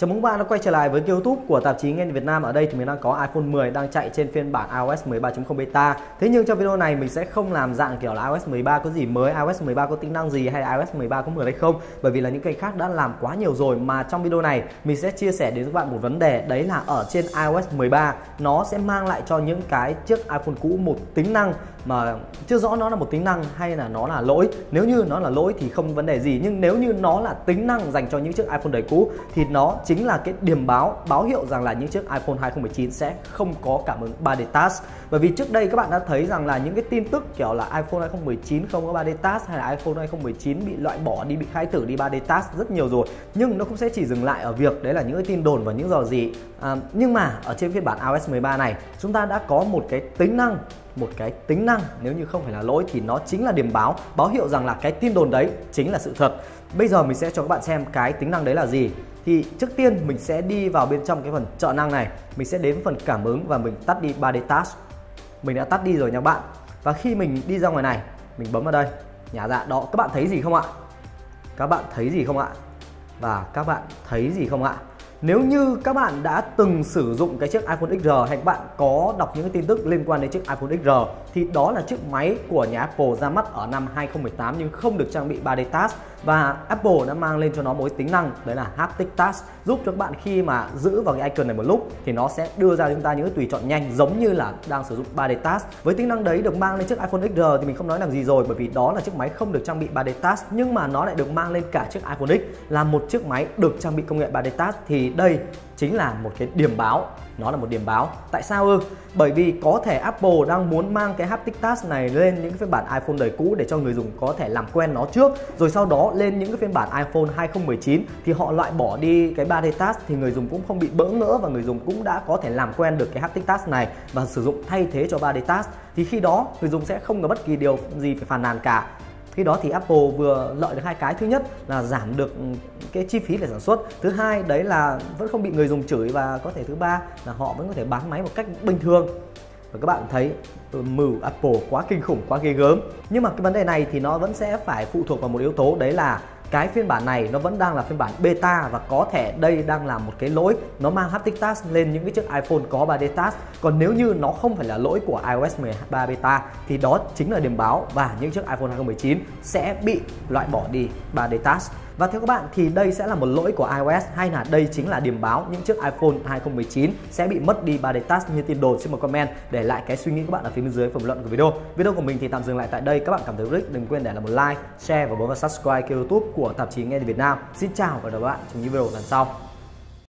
Chào mừng các bạn đã quay trở lại với YouTube của tạp chí Nghe Việt Nam. Ở đây thì mình đang có iPhone 10 đang chạy trên phiên bản iOS 13.0 beta. Thế nhưng trong video này mình sẽ không làm dạng kiểu là iOS 13 có gì mới, iOS 13 có tính năng gì hay là iOS 13 có 10 hay không, bởi vì là những kênh khác đã làm quá nhiều rồi mà trong video này mình sẽ chia sẻ đến các bạn một vấn đề đấy là ở trên iOS 13 nó sẽ mang lại cho những cái chiếc iPhone cũ một tính năng mà chưa rõ nó là một tính năng hay là nó là lỗi. Nếu như nó là lỗi thì không vấn đề gì nhưng nếu như nó là tính năng dành cho những chiếc iPhone đời cũ thì nó chính là cái điểm báo báo hiệu rằng là những chiếc iPhone 2019 sẽ không có cảm ứng 3D Touch. Bởi vì trước đây các bạn đã thấy rằng là những cái tin tức kiểu là iPhone 2019 không có 3D Touch hay là iPhone 2019 bị loại bỏ đi bị khai tử đi 3D Touch rất nhiều rồi. Nhưng nó cũng sẽ chỉ dừng lại ở việc đấy là những cái tin đồn và những dò gì. À, nhưng mà ở trên phiên bản iOS 13 này chúng ta đã có một cái tính năng một cái tính năng. Nếu như không phải là lỗi thì nó chính là điểm báo báo hiệu rằng là cái tin đồn đấy chính là sự thật. Bây giờ mình sẽ cho các bạn xem cái tính năng đấy là gì. Thì trước tiên mình sẽ đi vào bên trong cái phần trợ năng này. Mình sẽ đến phần cảm ứng và mình tắt đi 3D task. Mình đã tắt đi rồi nha bạn. Và khi mình đi ra ngoài này, mình bấm vào đây. Nhả dạ đó, các bạn thấy gì không ạ? Các bạn thấy gì không ạ? Và các bạn thấy gì không ạ? Nếu như các bạn đã từng sử dụng cái chiếc iPhone XR hay các bạn có đọc những cái tin tức liên quan đến chiếc iPhone XR thì đó là chiếc máy của nhà Apple ra mắt ở năm 2018 nhưng không được trang bị 3D Touch và Apple đã mang lên cho nó một tính năng, đấy là haptic touch giúp cho các bạn khi mà giữ vào cái icon này một lúc thì nó sẽ đưa ra cho chúng ta những cái tùy chọn nhanh giống như là đang sử dụng 3D touch với tính năng đấy được mang lên chiếc iPhone XR thì mình không nói làm gì rồi, bởi vì đó là chiếc máy không được trang bị 3D touch nhưng mà nó lại được mang lên cả chiếc iPhone X, là một chiếc máy được trang bị công nghệ 3D touch thì đây chính là một cái điểm báo. Nó là một điểm báo. Tại sao ư? Bởi vì có thể Apple đang muốn mang cái haptic touch này lên những cái phiên bản iPhone đời cũ để cho người dùng có thể làm quen nó trước, rồi sau đó lên những cái phiên bản iPhone 2019 thì họ loại bỏ đi cái 3D touch thì người dùng cũng không bị bỡ ngỡ và người dùng cũng đã có thể làm quen được cái haptic touch này và sử dụng thay thế cho 3D touch thì khi đó, người dùng sẽ không có bất kỳ điều gì phải phàn nàn cả khi đó thì Apple vừa lợi được hai cái. Thứ nhất là giảm được cái chi phí để sản xuất. Thứ hai, đấy là vẫn không bị người dùng chửi và có thể thứ ba là họ vẫn có thể bán máy một cách bình thường. Và các bạn thấy ừ, mưu Apple quá kinh khủng, quá ghê gớm. Nhưng mà cái vấn đề này thì nó vẫn sẽ phải phụ thuộc vào một yếu tố, đấy là cái phiên bản này nó vẫn đang là phiên bản beta và có thể đây đang là một cái lỗi. Nó mang haptic touch lên những cái chiếc iPhone có 3D touch còn nếu như nó không phải là lỗi của iOS 13 beta, thì đó chính là điểm báo và những chiếc iPhone 2019 sẽ bị loại bỏ đi 3D touch và theo các bạn thì đây sẽ là một lỗi của iOS hay là đây chính là điểm báo những chiếc iPhone 2019 sẽ bị mất đi 3D Touch như tin đồn xin một comment để lại cái suy nghĩ của bạn ở phía bên dưới phần luận của video. Video của mình thì tạm dừng lại tại đây. Các bạn cảm thấy thích đừng quên để lại một like, share và bấm vào subscribe kênh YouTube của tạp chí Nghe Việt Nam. Xin chào và hẹn gặp lại trong những video lần sau.